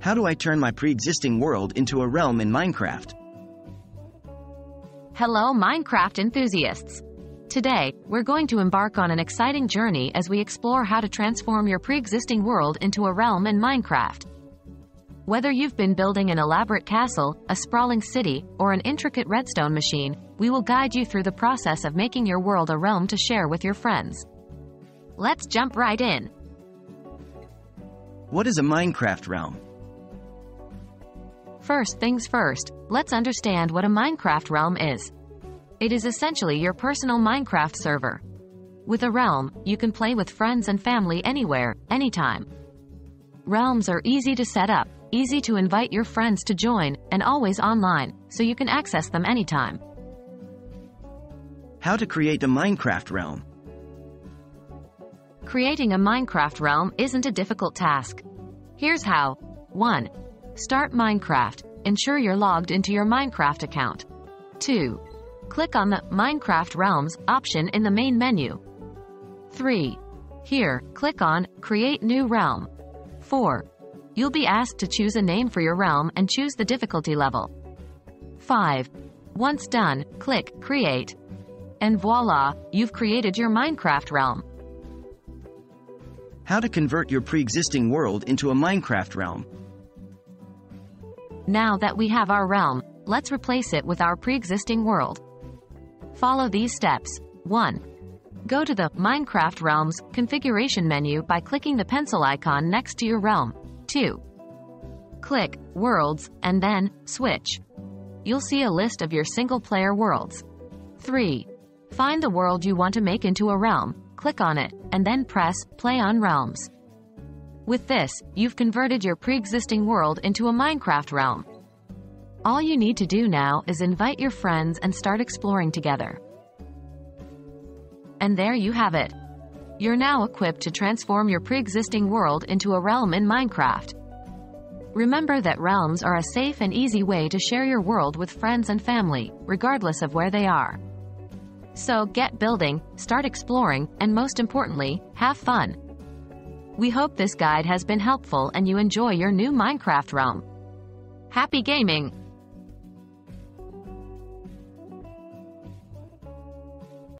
How do I turn my pre-existing world into a realm in Minecraft? Hello, Minecraft enthusiasts! Today, we're going to embark on an exciting journey as we explore how to transform your pre-existing world into a realm in Minecraft. Whether you've been building an elaborate castle, a sprawling city, or an intricate redstone machine, we will guide you through the process of making your world a realm to share with your friends. Let's jump right in. What is a Minecraft realm? First things first, let's understand what a Minecraft realm is. It is essentially your personal Minecraft server. With a realm, you can play with friends and family anywhere, anytime. Realms are easy to set up, easy to invite your friends to join, and always online, so you can access them anytime. How to create a Minecraft realm? Creating a Minecraft realm isn't a difficult task. Here's how. 1. Start Minecraft. Ensure you're logged into your Minecraft account. 2. Click on the Minecraft Realms option in the main menu. 3. Here, click on Create New Realm. 4. You'll be asked to choose a name for your realm and choose the difficulty level. 5. Once done, click Create. And voila, you've created your Minecraft realm. How to convert your pre-existing world into a Minecraft realm? Now that we have our realm, let's replace it with our pre-existing world. Follow these steps. 1. Go to the Minecraft Realms configuration menu by clicking the pencil icon next to your realm. 2. Click Worlds and then Switch. You'll see a list of your single-player worlds. 3. Find the world you want to make into a realm, click on it, and then press Play on Realms. With this, you've converted your pre-existing world into a Minecraft realm. All you need to do now is invite your friends and start exploring together. And there you have it. You're now equipped to transform your pre-existing world into a realm in Minecraft. Remember that realms are a safe and easy way to share your world with friends and family, regardless of where they are. So get building, start exploring, and most importantly, have fun. We hope this guide has been helpful and you enjoy your new Minecraft realm. Happy gaming!